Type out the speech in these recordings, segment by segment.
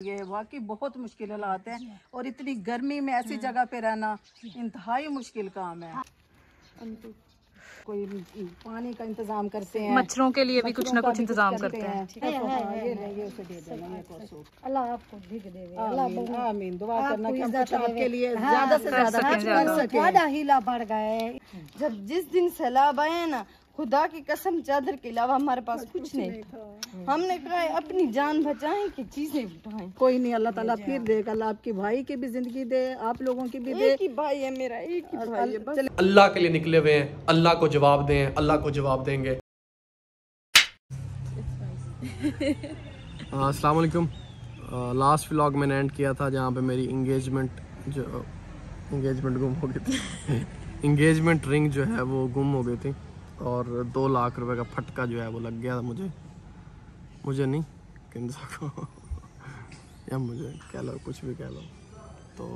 ये वाकई बहुत मुश्किल हालात है और इतनी गर्मी में ऐसी जगह पे रहना इंतहाई मुश्किल काम है। कोई पानी का इंतज़ाम करते हैं। मच्छरों के लिए भी कुछ ना कुछ इंतज़ाम करते हैं। है। हाँ, ये ले ये उसे दे देना ये को सूट अल्लाह आपको आमीन आमीन। दुआ करना कि हम कुछ आपके लिए हाँ, ज़्यादा से ज़्यादा बढ़ गए। जब जिस दिन सैलाब आए ना खुदा की कसम चादर के अलावा हमारे पास कुछ नहीं नहीं था। हमने कहा है, अपनी जान बचाएँ कि चीज़ें उठाएँ। कोई नहीं अल्लाह ताला फिर देगा अल्लाह आपकी भाई की भी ज़िंदगी दे आप लोगों की भी दे। एक ही भाई है मेरा एक ही भाई है अल्लाह के लिए निकले हुए हैं अल्लाह को जवाब दें अल्लाह को जवाब देंगे। अस्सलाम वालेकुम लास्ट व्लॉग मैंने एंड किया था जहाँ पे मेरी इंगेजमेंट जो इंगेजमेंट गुम हो गई थी। इंगेजमेंट रिंग जो है वो गुम हो गई थी। और दो लाख रुपए का फटका जो है वो लग गया था मुझे। मुझे नहीं किंजा को। या मुझे, कह लो, कुछ भी कह लो। तो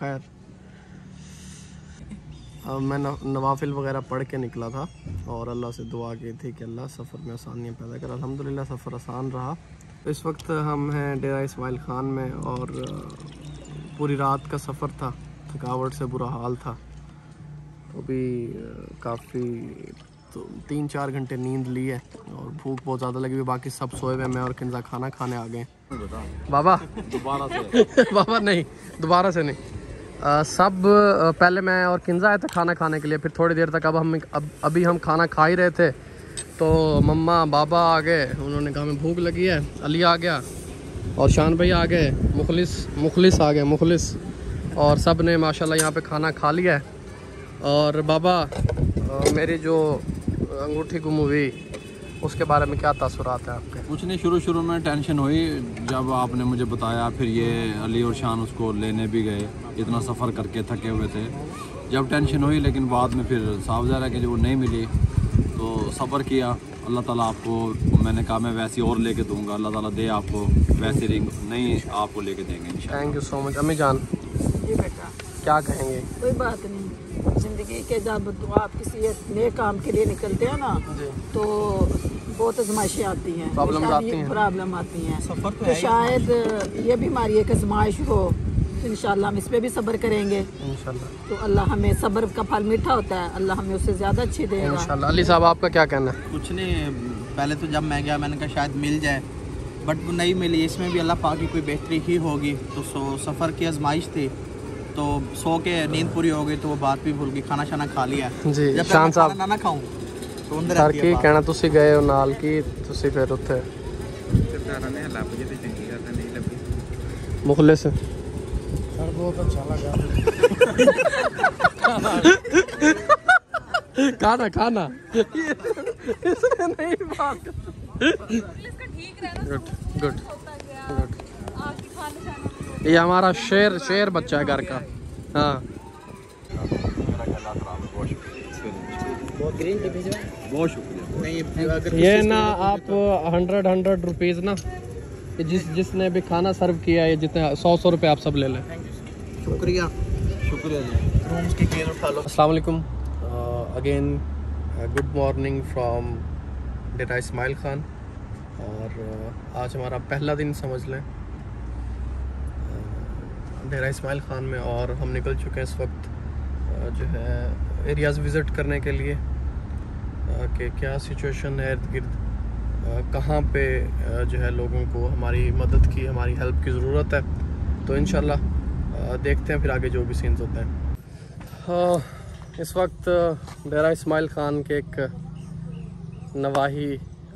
खैर। अब मैं नवाफिल वगैरह पढ़ के निकला था और अल्लाह से दुआ की थी कि अल्लाह सफ़र में आसानियाँ पैदा कर। अल्हम्दुलिल्लाह, सफ़र आसान रहा। इस वक्त हम हैं डेरा इस्माइल ख़ान में और पूरी रात का सफ़र था। थकावट से बुरा हाल था। तो भी काफ़ी तो तीन चार घंटे नींद ली है और भूख बहुत ज़्यादा लगी हुई बाकी सब सोए हुए मैं और किन्जा खाना खाने आ गए बाबा? दोबारा से। बाबा नहीं दोबारा से नहीं। अ, सब पहले मैं और किन्जा आए थे खाना खाने के लिए। फिर थोड़ी देर तक अब हम अब अभी हम खाना खा ही रहे थे। तो मम्मा बाबा आ गए। उन्होंने कहा हमें भूख लगी है। अली आ गया और शान भाई आ गए। मुखलिस मुखलिस आ गए मुखलिस। और सबने माशाल्लाह यहाँ पे खाना खा लिया है। और बाबा मेरी जो अंगूठी गुम हुई उसके बारे में क्या तासुरात है आपके? कुछ नहीं शुरू शुरू में टेंशन हुई जब आपने मुझे बताया फिर ये अली और शान उसको लेने भी गए इतना सफ़र करके थके हुए थे। जब टेंशन हुई लेकिन बाद में फिर साफ़ ज़ाहिर है कि जब वो नहीं मिली तो सफ़र किया। अल्लाह ताला आपको मैंने कहा मैं वैसी और लेके दूँगा। अल्लाह ताला दे आपको वैसी रिंग नहीं आपको लेके देंगे थैंक यू सो मच अम्मी जान जी बेटा। क्या कहेंगे? कोई बात नहीं। ज़िंदगी के जब तो आप किसी एक नए काम के लिए निकलते हैं ना तो बहुत आजमाइशें आती हैं। शायद आती हैं। प्रॉब्लम आती हैं। तो शायद ये भी हमारी एक आजमाइश हो तो इंशाल्लाह हम इस पर भी सब्र करेंगे। तो अल्लाह हमें सब्र का फल मीठा होता है अल्लाह हमें उससे ज़्यादा अच्छी देगा। अली साहब आपका क्या कहना है? कुछ नहीं पहले तो जब मैं गया मैंने कहा शायद मिल जाए बट वो नहीं मिली। इसमें भी अल्लाह पाक की कोई बेहतरी ही होगी। तो सो सफ़र की आजमाइश थी। तो सो के नींद पूरी हो गई तो वो बात भी भूल गई खाना शाना खा लिया जी जब तक शान मैं साहब खाना ना ना खाऊं तो अंदर ਸਰ रहती ਕੀ है बात। ਕਹਿਣਾ ਤੁਸੀਂ ਗਏ ਹੋ ਨਾਲ ਕੀ ਤੁਸੀਂ ਫਿਰ ਉੱਥੇ ਮੁਖਲਿਸ ਸਰ ਬਹੁਤ ਅੱਛਾ लगा खाना खाना इसने नहीं बात गुड गुड गुड ये हमारा शेर शेर बच्चा है घर का। हाँ। बहुत शुक्रिया। ये ना आप हंड्रेड हंड्रेड रुपीज़ ना जिस जिसने भी खाना सर्व किया है जितने सौ सौ रुपये आप सब ले लें। शुक्रिया। शुक्रिया जी। रूम्स की केयर उठा लो। अस्सलाम again good morning from Dera Ismail Khan और uh, आज हमारा पहला दिन समझ लें। डेरा इस्माइल खान में और हम निकल चुके हैं इस वक्त जो है एरियाज़ विज़िट करने के लिए। कि क्या सिचुएशन है इर्द गिर्द? कहाँ पे जो है लोगों को हमारी मदद की हमारी हेल्प की ज़रूरत है? तो इन देखते हैं फिर आगे जो भी सीन्स होते हैं। हाँ, इस वक्त डेरा इस्माइल खान के एक नवाही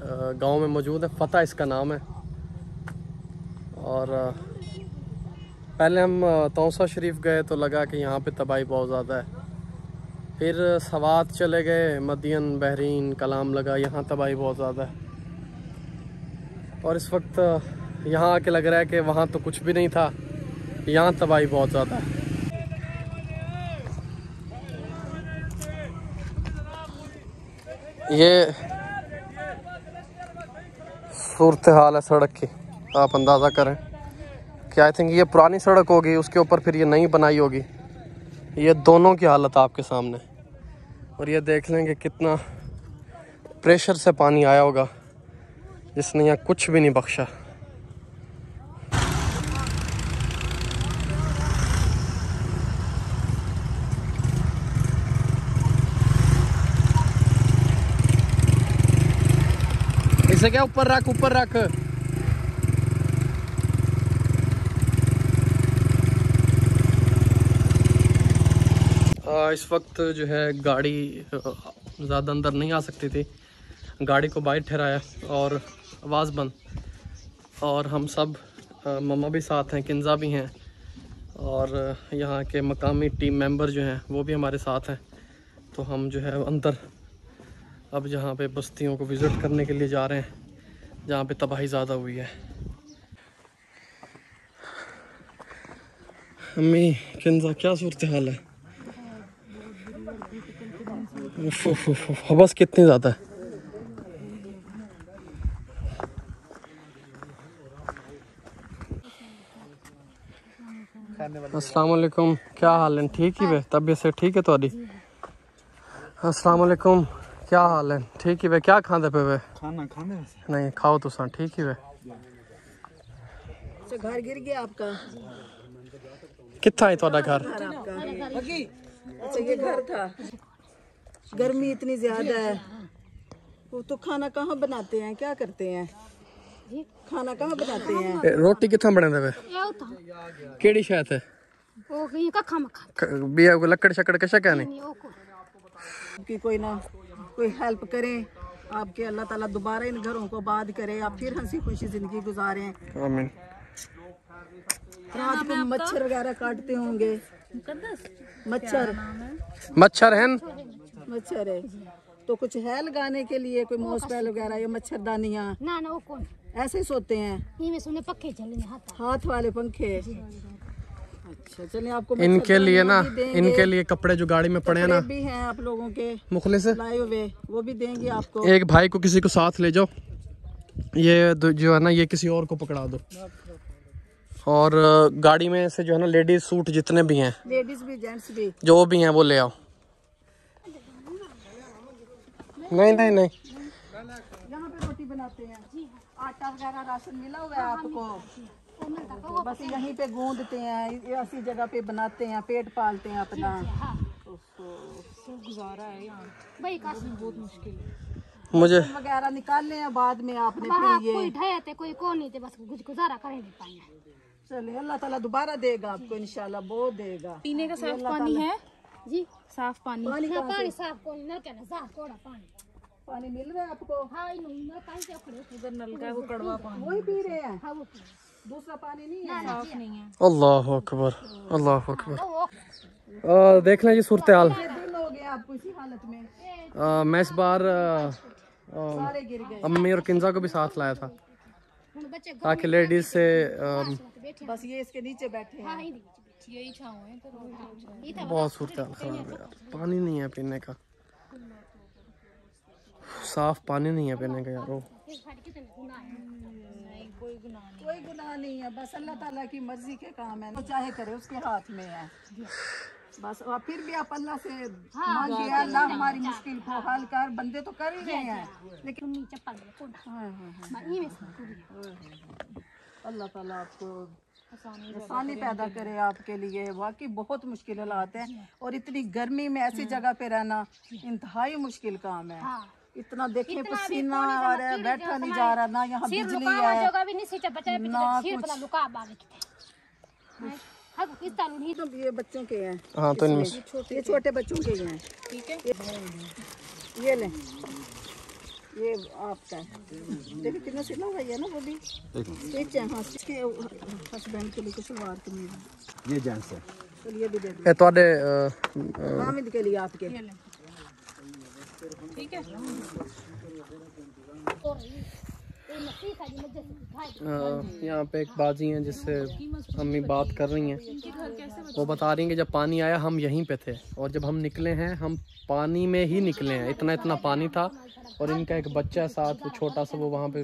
गाँव में मौजूद है। फ़तेह इसका नाम है। और पहले हम तौसा शरीफ गए तो लगा कि यहाँ पे तबाही बहुत ज़्यादा है। फिर सवात चले गए, मदियन, बहरीन, कलाम लगा, यहाँ तबाही बहुत ज़्यादा है। और इस वक्त यहाँ आके लग रहा है कि वहाँ तो कुछ भी नहीं था, यहाँ तबाही बहुत ज़्यादा है। ये सूरत हाल है सड़क की, आप अंदाज़ा करें। कि आई थिंक ये पुरानी सड़क होगी, उसके ऊपर फिर ये नई बनाई होगी। ये दोनों की हालत आपके सामने। और ये देख लें कि कितना प्रेशर से पानी आया होगा, जिसने यहाँ कुछ भी नहीं बख्शा। इसे क्या ऊपर रख ऊपर रख? इस वक्त जो है गाड़ी ज़्यादा अंदर नहीं आ सकती थी। गाड़ी को बाहर ठहराया और आवाज़ बंद। और हम सब आ, मम्मा भी साथ हैं किन्जा भी हैं। और यहाँ के मकामी टीम मेंबर जो हैं वो भी हमारे साथ हैं। तो हम जो है अंदर अब जहाँ पे बस्तियों को विज़िट करने के लिए जा रहे हैं जहाँ पे तबाही ज़्यादा हुई है। अम्मी किन्जा क्या सूरत हाल है? हबस कितनी ज़्यादा है असलकुम क्या हाल है ठीक ही वे तबीयत से ठीक है थोड़ी असलकुम क्या हाल है ठीक ही वे क्या खाते पे वे खाना नहीं खाओ तो सा। ठीक ही वे घर गिर गया आपका? कितना है थोड़ा घर? अच्छा ये घर था। गर्मी इतनी ज़्यादा है। वो तो खाना कहाँ बनाते हैं? क्या करते हैं? खाना कहाँ बनाते हैं? रोटी कितना बनाते केड़ी शायद है? बिया को लकड़ शकड़ के शक नहीं कि कोई ना कोई हेल्प करें। आपके अल्लाह ताला दोबारा इन घरों को बाद करे। आप फिर हँसी खुशी ज़िंदगी गुजारे। आमीन। रात को मच्छर वगैरह काटते होंगे। मच्छर। मच्छर है? मच्छर है। तो कुछ है लगाने के लिए कोई मॉस्पेल वगैरह या मच्छरदानिया? ना ना वो कौन? ऐसे ही सोते हैं। सुने पंखे हाथ हाथ वाले पंखे। अच्छा चले आपको इनके लिए ना इनके लिए कपड़े जो गाड़ी में पड़े हैं ना। भी हैं आप लोगों के। मुखले से लाए हुए वो भी देंगे आपको। एक भाई को किसी को साथ ले जाओ। ये जो है ना ये किसी और को पकड़ा दो। और गाड़ी में से जो है ना लेडीज़ सूट जितने भी हैं लेडीज़ भी जेंट्स भी। जो भी हैं वो ले आओ। नहीं नहीं नहीं। यहाँ पे रोटी बनाते हैं। हाँ। आटा वगैरह राशन मिला हुआ है हाँ, हाँ, आपको। तो तो बस यहीं पे गूंदते हैं ऐसी जगह पे बनाते हैं पेट पालते हैं अपना। तो गुजारा है यहाँ। बहुत मुश्किल है। मुझे वगैरह निकालने हैं बाद में आपने फिर ये कोई ढाया कोई को नहीं थे बस कुछ गुजारा कर नहीं पाए चलिए अल्लाह ताला दोबारा देगा आपको इंशाल्लाह बहुत देगा। पीने का साफ़ पानी है? जी। साफ़ पानी। पानी साफ़ पानी नल का साफ़ कोड़ा पानी। पानी मिल रहा है आपको? हाँ उधर नल का वो हाँ, कड़वा पानी। वही पी रहे हैं। हाँ वो दूसरा पानी नहीं है। साफ़ नहीं है। अल्लाह अकबर अल्लाह अकबर। देख लें ये सूरत हाल मैं? इस बार अम्मी और किंजा को भी साथ लाया था। ताकि लेडीज़ से बस ये इसके नीचे बैठे हैं। यही छाव है बहुत सूरत हाल खराब है पानी नहीं है पीने का। साफ़ पानी नहीं है पीने का यार कोई गुनाह नहीं कोई गुनाह नहीं है बस अल्लाह ताला की मर्ज़ी के काम है तो चाहे करे उसके हाथ में है। बस और फिर भी आप अल्लाह से मांगे अल्लाह हमारी मुश्किल को हल कर बंदे तो कर ही रहे हैं। हाँ, हाँ, लेकिन हाँ, अल्लाह ताला आपको आसानी पैदा करे आपके लिए। वाकई बहुत मुश्किल हालात है और इतनी गर्मी में ऐसी जगह पे रहना इंतहाई मुश्किल काम है। इतना देखे पसीना आ रहा है बैठा नहीं जा रहा ना यहाँ सिर बिजली लुकावा है जगह भी नहीं सीटा बचाए ना पिछले सिर कुछ। पला लुका बागे किते हाँ किस तालू नहीं तो ये बच्चों के हैं हाँ तो इनमें ये छोटे बच्चों के ही हैं ठीक है ये लें ये आपका है देखिए कितना सिला हुआ है ना वो भी स्टिच है हाँ इसके हस्बैंड के लिए कुछ सलवार कमीज ये जेंट्स है चलिए भी दे दो ਇਹ ਤੁਹਾਡੇ ਅ, हामिद के लिए आपके नसीब है? अ, यहाँ पे एक बाजी हैं जिससे अम्मी बात कर रही हैं। वो बता रही हैं कि जब पानी आया हम यहीं पे थे। और जब हम निकले हैं हम पानी में ही निकले हैं। इतना इतना पानी था। और इनका एक बच्चा है साथ वो छोटा सा वो वहाँ पे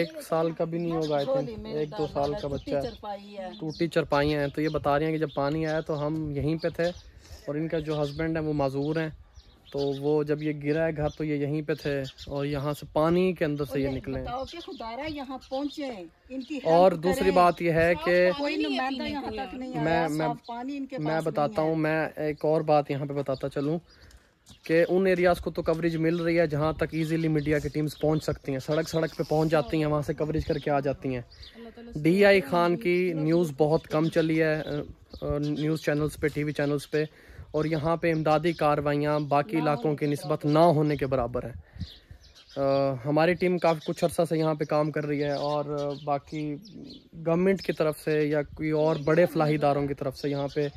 एक साल का भी नहीं होगा आई एक दो साल का बच्चा है। है टूटी चरपाइयाँ हैं। तो ये बता रही हैं कि जब पानी आया तो हम यहीं पे थे। और इनका जो हस्बैंड है वो माजूर हैं। तो वो जब ये गिरा है घर तो ये यहीं पे थे और यहाँ से पानी के अंदर से ये निकले। हैं बताओ कि खुदारा यहाँ पहुँचे और दूसरी बात यह है कि कोई नुमाइंदा यहाँ तक नहीं आया मैं मैं साफ़ पानी इनके मैं बताता हूँ। मैं एक और बात यहाँ पे बताता चलूँ कि उन एरियाज़ को तो कवरेज मिल रही है जहाँ तक इजीली मीडिया की टीम्स पहुँच सकती हैं। सड़क सड़क पे पहुँच जाती हैं वहाँ से कवरेज करके आ जाती हैं। डी आई खान की न्यूज़ बहुत कम चली है न्यूज़ चैनल्स पे टीवी चैनल्स पे। और यहाँ पे इमदादी कार्रवाइयाँ बाकी इलाकों के नस्बत ना होने के बराबर है। आ, हमारी टीम काफ़ी कुछ अर्सा से यहाँ पे काम कर रही है और बाकी गवर्नमेंट की तरफ़ से या कोई और बड़े फलाही इदारों की तरफ़ से यहाँ पे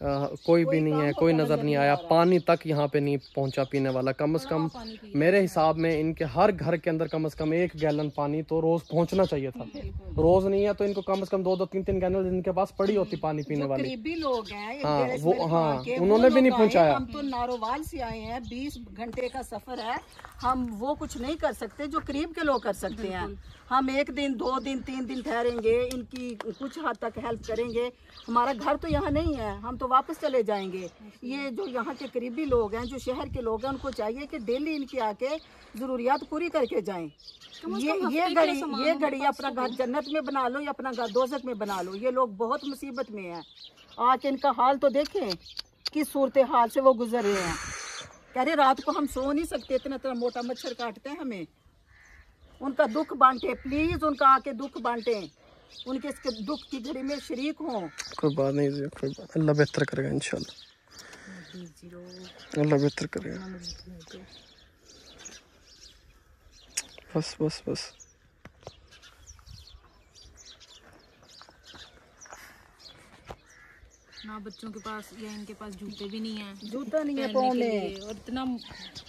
अ, कोई भी नहीं है कोई नज़र नहीं आया पानी तक यहाँ पे नहीं पहुँचा पीने वाला कम से कम मेरे हिसाब में इनके हर घर के अंदर कम से कम एक गैलन पानी तो रोज़ पहुँचना चाहिए था। रोज़ नहीं है तो इनको कम से कम दो दो तीन तीन गैलन इनके पास पड़ी होती पानी पीने वाली। लोग हैं हाँ, वो- हाँ, उन्होंने भी नहीं पहुँचाया। हम तो नारोवाल से आए हैं बीस घंटे का सफ़र है हम वो कुछ नहीं कर सकते जो करीब के लोग कर सकते हैं। हम एक दिन दो दिन तीन दिन ठहरेंगे इनकी कुछ हद तक हेल्प करेंगे। हमारा घर तो यहाँ नहीं है हम तो वापस चले जाएँगे। ये जो यहाँ के करीबी लोग हैं जो शहर के लोग हैं उनको चाहिए कि डेली इनकी आके ज़रूरियात पूरी करके जाएँ। ये ये घड़ी ये घड़ी अपना घर जन्नत में बना लो या अपना घर दोजक में बना लो। ये लोग बहुत मुसीबत में हैं। आके इनका हाल तो देखें किस सूरत हाल से वो गुजर रहे हैं। कह रहे रात को हम सो नहीं सकते इतना इतना मोटा मच्छर काटते हैं हमें। उनका दुख बांटे प्लीज़ उनका आके दुख बांटे। उनके इसके दुख की घड़ी में शरीक हों। कोई बात नहीं जी, कोई बात। अल्लाह बेहतर करेगा इंशाल्लाह। अल्लाह बेहतर करेगा। बस बस बस। ना बच्चों के पास या इनके पास जूते भी नहीं है। जूता नहीं है पहनने पाँव के में लिए। और इतना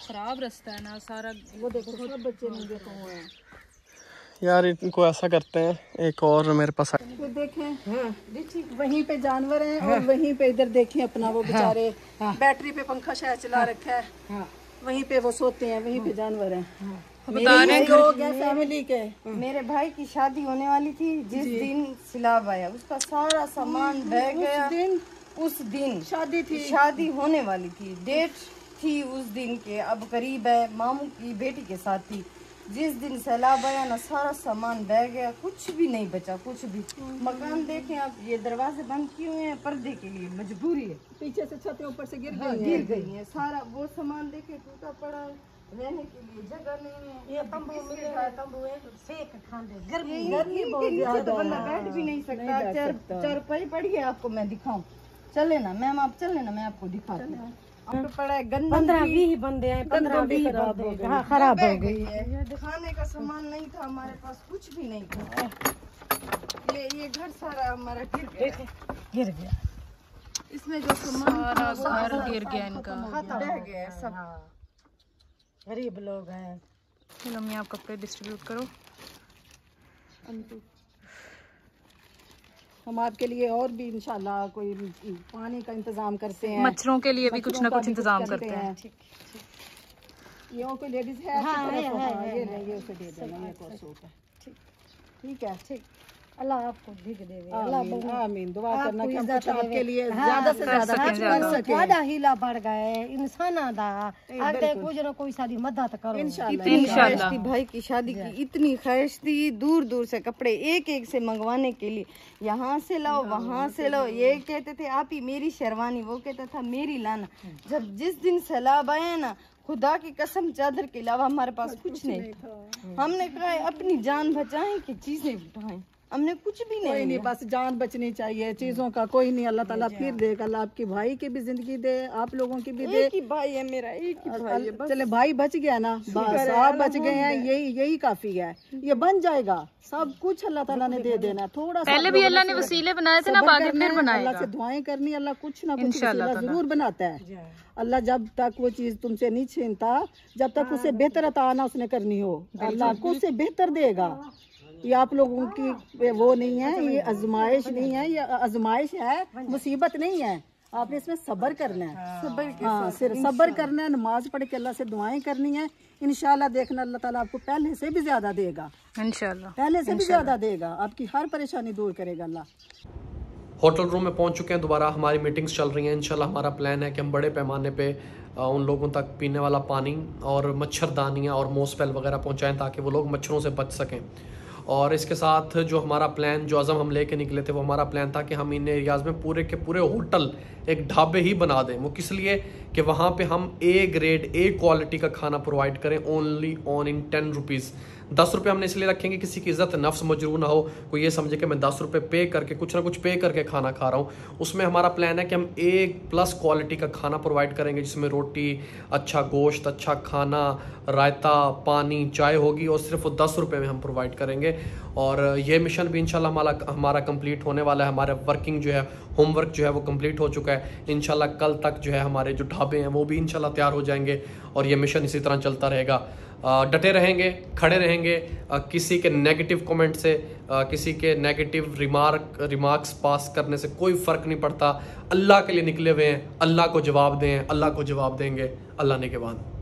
खराब रास्ता है ना सारा वो देखो सब बच्चे नंगे पाँव हैं। यार इनको ऐसा करते हैं एक और मेरे पास ये देखें वहीं पे जानवर हैं और वहीं पे इधर देखें अपना वो बेचारे बैटरी पे पंखा शायद चला रखा है। वहीं पे वो सोते हैं वहीं पे जानवर हैं। मेरे लोग फैमिली के मेरे भाई की शादी होने वाली थी जिस दिन सिलाब आया उसका सारा सामान बह गया। दिन? उस दिन शादी थी। शादी होने वाली थी। डेट थी उस दिन के अब करीब है मामू की बेटी के साथ थी। जिस दिन सैलाब आया ना सारा सामान बह गया कुछ भी नहीं बचा कुछ भी। मकान देखें आप ये दरवाजे बंद किए हुए हैं? पर्दे के लिए मजबूरी है। पीछे से छतें ऊपर से गिर हाँ, गई गिर गई है। सारा वो सामान देखे टूटा पड़ा है। रहने के लिए जगह नहीं है। ये तंबू मिले तंबू सेक खांदे। गर्मी गर्मी बहुत ज़्यादा बंदा बैठ भी नहीं सकता। चार चारपाई पड़ी है आपको मैं दिखाऊँ। चले ना मैम आप चले ना मैं आपको दिखाती हूँ। है गंदम पंद्रह बीस बंदे हैं पंद्रह बीस खराब हो गई। खराब हो गई। है का सामान नहीं था हमारे पास कुछ भी नहीं था। ये ये घर सारा हमारा गिर गया। गिर गया। इसमें जो सामान सारा घर गिर गया इनका। बह गया सब। गरीब लोग हैं। चलो मैं आप कपड़े डिस्ट्रीब्यूट करो। हम आपके लिए और भी इनशाला कोई पानी का इंतज़ाम करते हैं। मच्छरों के लिए भी कुछ ना कुछ इंतज़ाम करते हैं। ये और कोई लेडीज़ है आपकी तरफ़? हाँ, ये ये उसे दे देना ये है। ठीक है? ठीक। अल्लाह आपको दिख दे आमीन दुआ करना कि हम कुछ आपके लिए हाँ, ज़्यादा से ज़्यादा कर सके। हीला बढ़ गए इंसाना दा। आगे कुछ ना कोई सारी मदद करो। इंशाल्लाह। इतनी भाई की शादी की इतनी ख्वाहिश थी दूर दूर से कपड़े एक एक से मंगवाने के लिए। यहाँ से लाओ वहाँ से लाओ। ये कहते थे आप ही मेरी शेरवानी वो कहता था मेरी लाना। जब जिस दिन सैलाब आया ना खुदा की कसम चादर के अलावा हमारे पास कुछ नहीं था। हमने कहा अपनी जान बचाएँ कि चीज़ें उठाएँ? हमने कुछ भी कोई नहीं नहीं बस जान बचनी चाहिए चीज़ों का कोई नहीं अल्लाह ताला फिर देगा अल्लाह आपके भाई की भी ज़िंदगी दे आप लोगों की भी दे। एक ही भाई है मेरा एक ही भाई है चले भाई बच गया ना बस आप बच गए हैं यही यही काफ़ी है। ये बन जाएगा सब कुछ अल्लाह ताला ने दे देना थोड़ा सा पहले भी अल्लाह ने वसीले बनाए थे ना आगे फिर बनाएगा अल्लाह से दुआएँ करनी अल्लाह कुछ ना कुछ वसीला ज़रूर बनाता है। अल्लाह जब तक वो चीज़ तुमसे नहीं छीनता जब तक उसे बेहतर अता उसने करनी हो अल्लाह को उसे बेहतर देगा। ये आप लोगों की वो नहीं है ये आजमाइश नहीं है ये आजमाइश है मुसीबत नहीं है। आपने इसमें सब्र करना है। सब्र हाँ सिर्फ़ सब्र करना है नमाज़ पढ़ के अल्लाह से दुआएँ करनी है। इंशाल्लाह देखना अल्लाह ताला आपको पहले से भी ज़्यादा देगा। इंशाल्लाह। पहले से भी ज़्यादा देगा। आपकी हर परेशानी दूर करेगा अल्लाह। होटल रूम में पहुँच चुके हैं। दोबारा हमारी मीटिंग्स चल रही हैं। इंशाल्लाह हमारा प्लान है कि हम बड़े पैमाने पे उन लोगों तक पीने वाला पानी और मच्छरदानियाँ और मोसपेल वगैरह पहुंचाएँ ताकि वो लोग मच्छरों से बच सकें। और इसके साथ जो हमारा प्लान जो अज़म हम लेके निकले थे, वो हमारा प्लान था कि हम इन एरियाज़ में पूरे के पूरे होटल एक ढाबे ही बना दें। वो किस लिए? कि वहाँ पे हम ए ग्रेड ए क्वालिटी का खाना प्रोवाइड करें only on in ten rupees दस रुपये हमने इसलिए रखेंगे किसी की इज़्ज़त नफ्स मजरू ना हो। कोई ये समझे कि मैं दस रुपये पे करके, कुछ ना कुछ पे करके खाना खा रहा हूँ। उसमें हमारा प्लान है कि हम ए प्लस क्वालिटी का खाना प्रोवाइड करेंगे, जिसमें रोटी अच्छा गोश्त अच्छा खाना, रायता, पानी, चाय होगी और सिर्फ़ दस रुपये में हम प्रोवाइड करेंगे। और ये मिशन भी इंशाल्लाह हमारा हमारा कंप्लीट होने वाला है। हमारा वर्किंग जो है होमवर्क जो है वो कंप्लीट हो चुका है। इंशाल्लाह कल तक जो है हमारे जो ढाबे हैं वो भी इनशाला तैयार हो जाएँगे और ये मिशन इसी तरह चलता रहेगा। डटे रहेंगे खड़े रहेंगे आ, किसी के नेगेटिव कमेंट से आ, किसी के नेगेटिव रिमार्क रिमार्क्स पास करने से कोई फ़र्क नहीं पड़ता। अल्लाह के लिए निकले हुए हैं अल्लाह को जवाब दें अल्लाह को जवाब देंगे अल्लाह ने के बाद।